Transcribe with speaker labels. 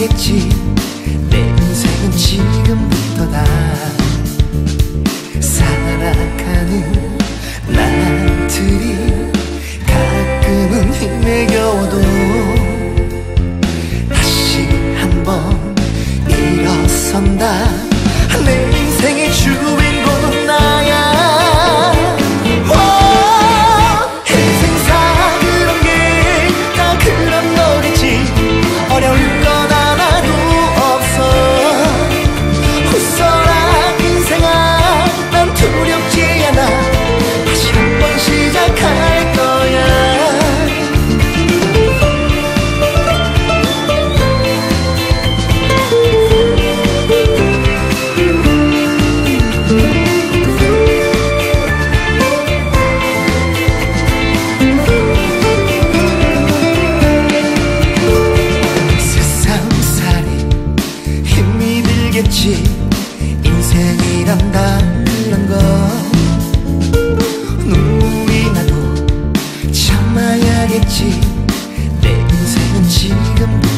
Speaker 1: 알겠지. 내 인생은 지금부터다. 사랑이란 건 눈물이 나도 참아야겠지. 내 인생은 지금